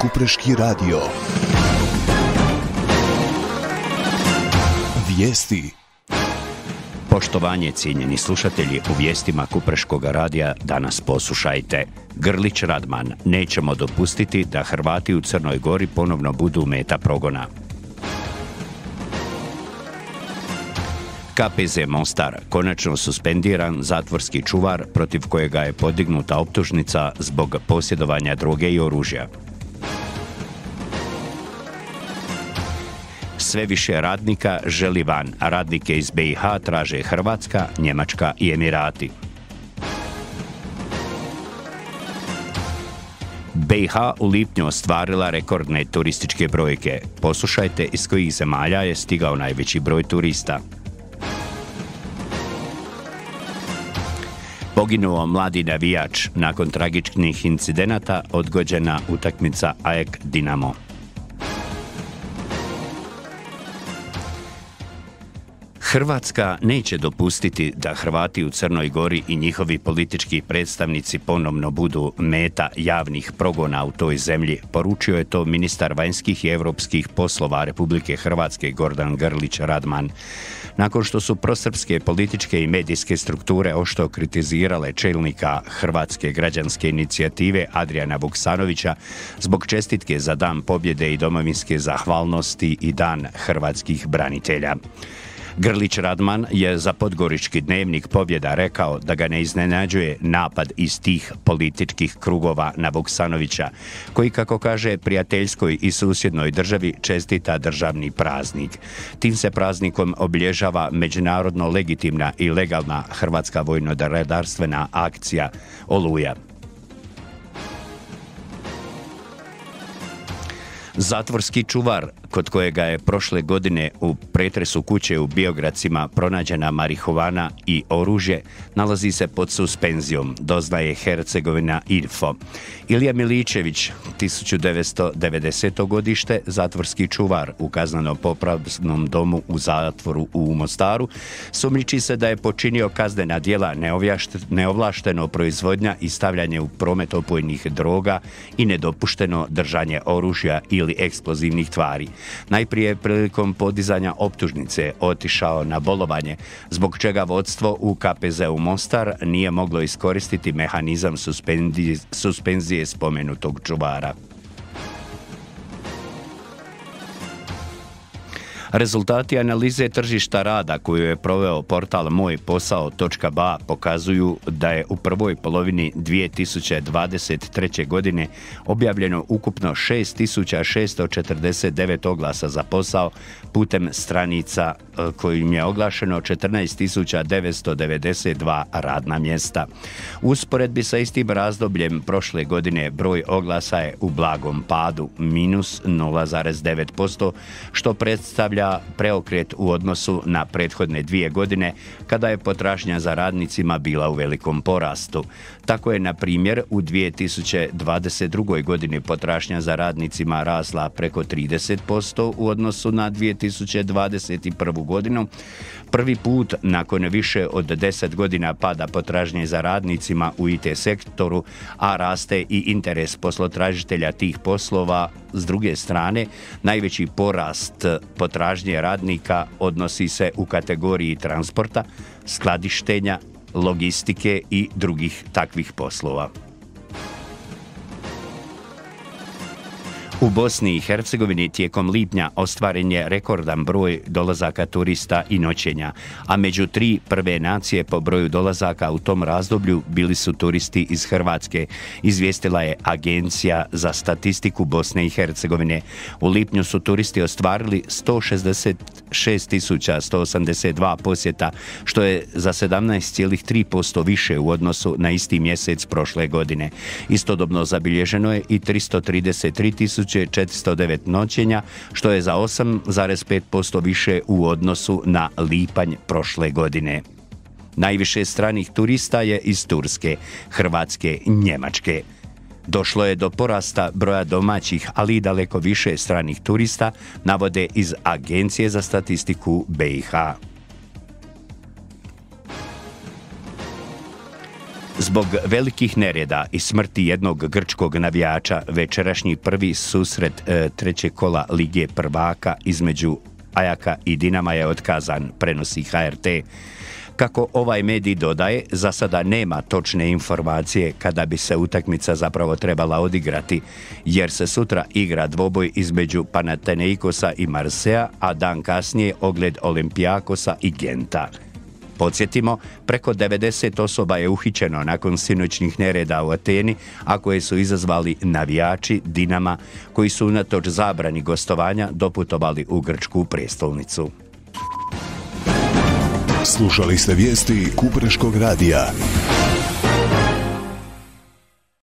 Kupreški radio. Vijesti. Poštovanje cijenjeni slušatelji u vijestima Kupreškog radija danas poslušajte. Grlić Radman, nećemo dopustiti da Hrvati u Crnoj Gori ponovno budu meta progona. KPZ Mostar konačno suspendiran zatvorski čuvar protiv kojega je podignuta optužnica zbog posjedovanja droge i oružja. Sve više radnika želi van, a radnike iz BiH traže Hrvatska, Njemačka i Emirati. BiH u lipnju ostvarila rekordne turističke brojke. Poslušajte iz kojih zemalja je stigao najveći broj turista. Poginuo mladi navijač nakon tragičnih incidenata odgođena utakmica AEK Dinamo. Hrvatska neće dopustiti da Hrvati u Crnoj Gori i njihovi politički predstavnici ponovno budu meta javnih progona u toj zemlji, poručio je to ministar vanjskih i europskih poslova Republike Hrvatske Gordan Grlić Radman. Nakon što su prosrpske političke i medijske strukture ošto kritizirale čelnika Hrvatske građanske inicijative Adriana Vuksanovića zbog čestitke za dan pobjede i domovinske zahvalnosti i dan hrvatskih branitelja. Grlić Radman je za podgorički dnevnik pobjeda rekao da ga ne iznenađuje napad iz tih političkih krugova na Vuksanovića, koji, kako kaže, prijateljskoj i susjednoj državi čestita državni praznik. Tim se praznikom obilježava međunarodno legitimna i legalna hrvatska vojno-redarstvena akcija Oluja. Zatvorski čuvar kod kojega je prošle godine u pretresu kuće u Biogradcima pronađena marihovana i oružje, nalazi se pod suspenzijom, doznaje Hercegovina Info. Ilija Miličević, 1990. godište, zatvorski čuvar u kaznano popravnom domu u zatvoru u Mostaru, sumnjiči se da je počinio kaznena djela neovlašteno proizvodnja i stavljanje u promet opojnih droga i nedopušteno držanje oružja ili eksplozivnih tvari. Najprije prilikom podizanja optužnice otišao na bolovanje, zbog čega vodstvo u KPZ-u Mostar nije moglo iskoristiti mehanizam suspenzije spomenutog čuvara. Rezultati analize tržišta rada koju je proveo portal Moj posao.ba pokazuju da je u prvoj polovini 2023. godine objavljeno ukupno 6649 oglasa za posao putem stranica e, kojim je oglašeno 14992 radna mjesta. U usporedbi sa istim razdobljem prošle godine broj oglasa je u blagom padu minus 0,9% što predstavlja preokret u odnosu na prethodne dvije godine kada je potražnja za radnicima bila u velikom porastu. Tako je, na primjer, u 2022. godini potražnja za radnicima rasla preko 30% u odnosu na 2021. godinu. Prvi put nakon više od 10 godina pada potražnje za radnicima u IT sektoru, a raste i interes poslotražitelja tih poslova. S druge strane, najveći porast potražnje radnika odnosi se u kategoriji transporta, skladištenja, logistike i drugih takvih poslova. U Bosni i Hercegovini tijekom lipnja ostvaren je rekordan broj dolazaka turista i noćenja, a među tri prve nacije po broju dolazaka u tom razdoblju bili su turisti iz Hrvatske, izvijestila je Agencija za statistiku Bosne i Hercegovine. U lipnju su turisti ostvarili 166.182 posjeta, što je za 17,3% više u odnosu na isti mjesec prošle godine. Istodobno zabilježeno je i 333 409 noćenja, što je za 8,5% više u odnosu na lipanj prošle godine. Najviše stranih turista je iz Turske, Hrvatske, Njemačke. Došlo je do porasta broja domaćih, ali i daleko više stranih turista, navode iz Agencije za statistiku BiH. Zbog velikih nereda i smrti jednog grčkog navijača večerašnji prvi susret e, trećeg kola Lige prvaka između Ajaka i Dinama je otkazan, prenosi HRT. Kako ovaj medij dodaje, za sada nema točne informacije kada bi se utakmica zapravo trebala odigrati, jer se sutra igra dvoboj između Panateneikosa i Marsea, a dan kasnije ogled Olimpijakosa i Genta. Podsjetimo, preko 90 osoba je uhićeno nakon sinoćnih nereda u Ateni, a koje su izazvali navijači Dinama, koji su unatoč zabrani gostovanja doputovali u Grčku prijestolnicu. Slušali ste vijesti Kupreškog radija.